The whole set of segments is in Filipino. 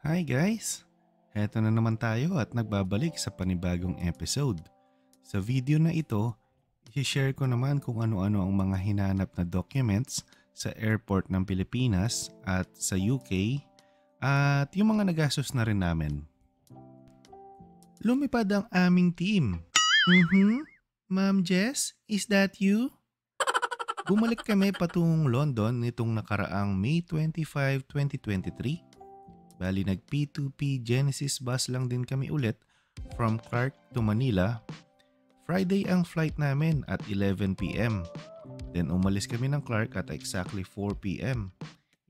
Hi guys! Heto na naman tayo at nagbabalik sa panibagong episode. Sa video na ito, i-share ko naman kung ano-ano ang mga hinanap na documents sa airport ng Pilipinas at sa UK at yung mga nagastos na rin namin. Lumipad ang aming team. Mm-hmm. Ma'am Jess, is that you? Bumalik kami patungong London nitong nakaraang May 25, 2023 Bali nag P2P Genesis bus lang din kami ulit from Clark to Manila. Friday ang flight namin at 11pm. Then umalis kami ng Clark at exactly 4pm.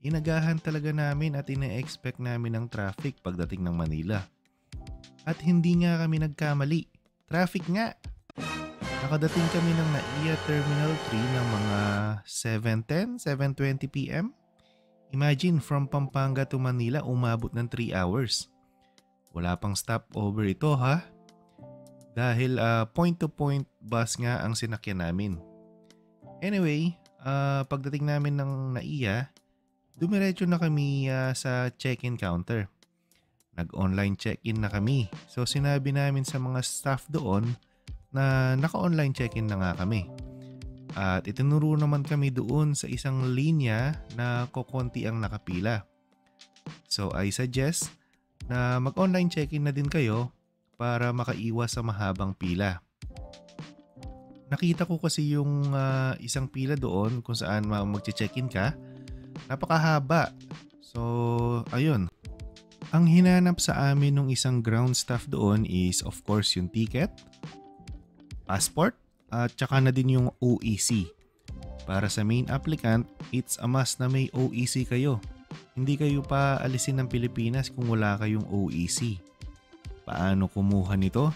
Inagahan talaga namin at ina-expect namin ang traffic pagdating ng Manila. At hindi nga kami nagkamali. Traffic nga! Nakadating kami ng NAIA Terminal 3 ng mga 7.10, 7.20pm. Imagine from Pampanga to Manila umabot ng 3 hours. Wala pang stopover ito ha. Dahil uh, point to point bus nga ang sinakyan namin. Anyway, uh, pagdating namin ng NAIA, dumiretso na kami uh, sa check-in counter. Nag-online check-in na kami. So sinabi namin sa mga staff doon na naka-online check-in na nga kami. At itinuro naman kami doon sa isang linya na kokonti ang nakapila. So I suggest na mag-online check-in na din kayo para makaiwas sa mahabang pila. Nakita ko kasi yung uh, isang pila doon kung saan mag-check-in ka. Napakahaba. So, ayun. Ang hinanap sa amin ng isang ground staff doon is of course yung ticket, passport, at saka na din yung OEC. Para sa main applicant, it's a must na may OEC kayo. Hindi kayo pa alisin ng Pilipinas kung wala kayong OEC. Paano kumuha nito?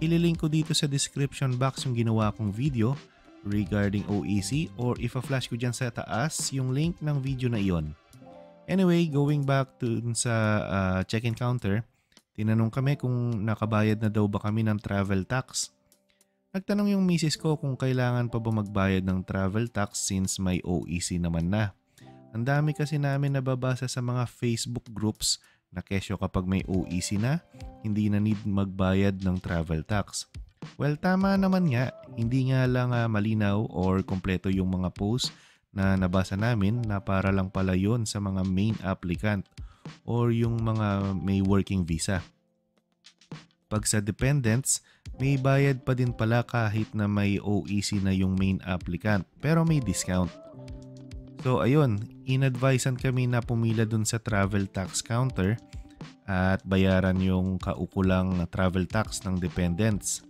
Ililink ko dito sa description box yung ginawa kong video regarding OEC or if a-flash ko dyan sa taas yung link ng video na iyon. Anyway, going back to sa uh, check-in counter, tinanong kami kung nakabayad na daw ba kami ng travel tax. Nagtanong yung misis ko kung kailangan pa ba magbayad ng travel tax since may OEC naman na. Ang dami kasi namin nababasa sa mga Facebook groups na kesyo kapag may OEC na, hindi na need magbayad ng travel tax. Well, tama naman nga, hindi nga lang uh, malinaw or kompleto yung mga post na nabasa namin na para lang pala yon sa mga main applicant or yung mga may working visa. Pag sa dependents, may bayad pa din pala kahit na may OEC na yung main applicant pero may discount. So ayun, inadvisean kami na pumila dun sa travel tax counter at bayaran yung kaukulang travel tax ng dependents.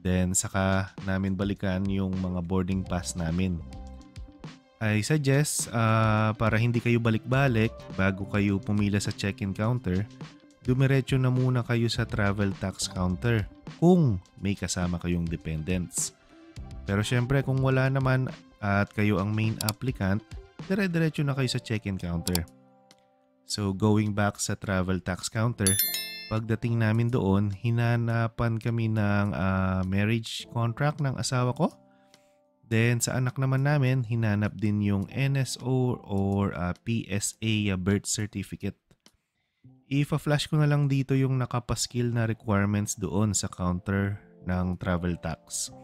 Then saka namin balikan yung mga boarding pass namin. I suggest uh, para hindi kayo balik-balik bago kayo pumila sa check-in counter, dumiretso na muna kayo sa travel tax counter kung may kasama kayong dependents. Pero syempre kung wala naman at kayo ang main applicant, dire-diretso na kayo sa check-in counter. So going back sa travel tax counter, pagdating namin doon, hinanapan kami ng uh, marriage contract ng asawa ko. Then sa anak naman namin, hinanap din yung NSO or uh, ah, PSA birth certificate i-flash ko na lang dito yung nakapaskil na requirements doon sa counter ng travel tax.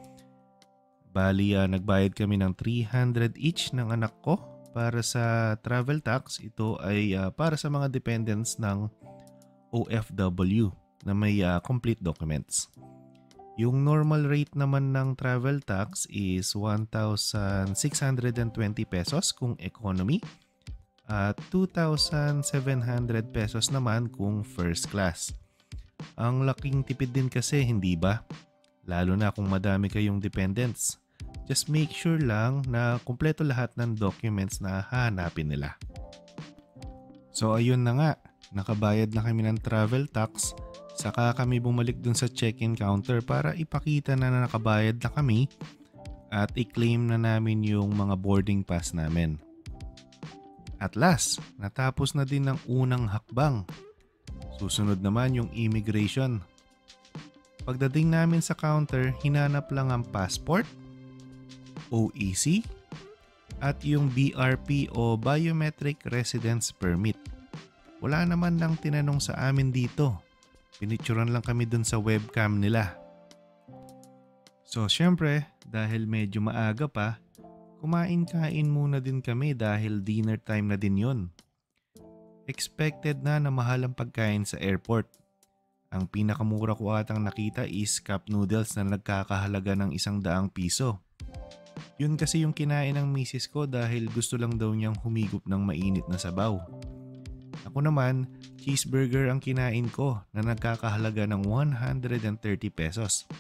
Bali, uh, nagbayad kami ng 300 each ng anak ko para sa travel tax. Ito ay uh, para sa mga dependents ng OFW na may uh, complete documents. Yung normal rate naman ng travel tax is 1,620 pesos kung economy at 2,700 pesos naman kung first class. Ang laking tipid din kasi, hindi ba? Lalo na kung madami kayong dependents. Just make sure lang na kumpleto lahat ng documents na hahanapin nila. So ayun na nga, nakabayad na kami ng travel tax, saka kami bumalik dun sa check-in counter para ipakita na nakabayad na kami at i-claim na namin yung mga boarding pass namin. At last, natapos na din ang unang hakbang. Susunod naman yung immigration. Pagdating namin sa counter, hinanap lang ang passport, OEC, at yung BRP o Biometric Residence Permit. wala naman lang tinanong sa amin dito. Pinicturan lang kami dun sa webcam nila. So syempre, dahil medyo maaga pa, kumain-kain muna din kami dahil dinner time na din yon. Expected na na mahal ang pagkain sa airport. Ang pinakamura ko atang nakita is cup noodles na nagkakahalaga ng isang daang piso. Yun kasi yung kinain ng misis ko dahil gusto lang daw niyang humigop ng mainit na sabaw. Ako naman, cheeseburger ang kinain ko na nagkakahalaga ng 130 pesos.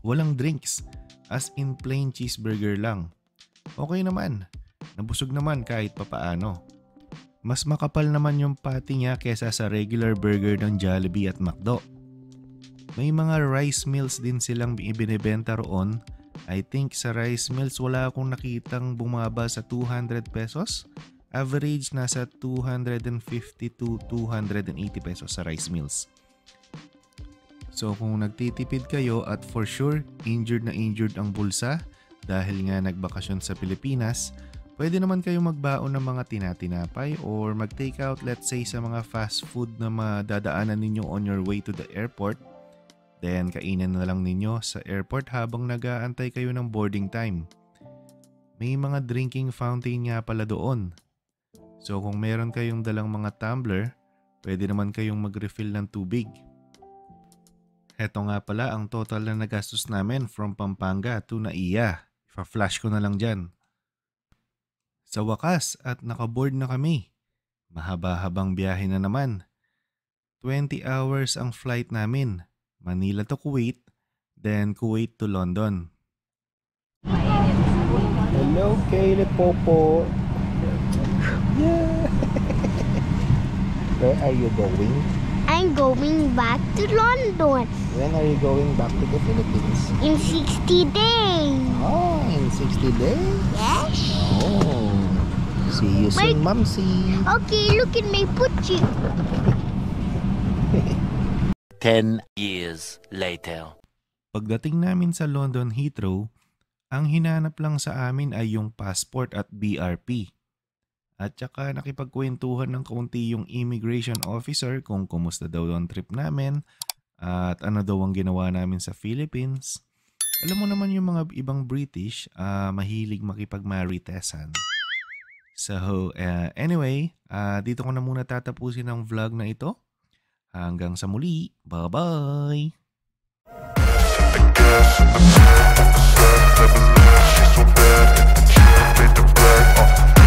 Walang drinks, as in plain cheeseburger lang. Okay naman, nabusog naman kahit papaano. Mas makapal naman yung patty niya kesa sa regular burger ng Jollibee at McDo. May mga rice meals din silang ibinebenta roon. I think sa rice meals wala akong nakitang bumaba sa 200 pesos. Average nasa 250 to 280 pesos sa rice meals. So kung nagtitipid kayo at for sure injured na injured ang bulsa dahil nga nagbakasyon sa Pilipinas, pwede naman kayo magbaon ng mga tinatinapay or mag-take out let's say sa mga fast food na madadaanan ninyo on your way to the airport. Then kainin na lang ninyo sa airport habang nag-aantay kayo ng boarding time. May mga drinking fountain nga pala doon. So kung meron kayong dalang mga tumbler, pwede naman kayong mag-refill ng tubig. Heto nga pala ang total na nagastos namin from Pampanga to Naiya. Ipa-flash ko na lang dyan. Sa wakas at nakaboard na kami. Mahaba-habang biyahe na naman. 20 hours ang flight namin. Manila to Kuwait, then Kuwait to London. Hello, Kaylee Popo. Yeah. Where are you going? I'm going back to London When are you going back to the Philippines? in 60 days. Oh, in 60 days? Yes? Oh. See you soon. Mumsy. Okay, look at my putty. 10 years later. Pagdating namin sa London Heathrow, ang hinanap lang sa amin ay yung passport at BRP. At saka nakipagkwentuhan ng kaunti yung immigration officer kung kumusta daw ang trip namin at ano daw ang ginawa namin sa Philippines. Alam mo naman yung mga ibang British, ah, mahilig makipag-maritesan. So, uh, anyway, ah, dito ko na muna tatapusin ang vlog na ito. Hanggang sa muli. Bye-bye! She's so bad, she made the bag, uh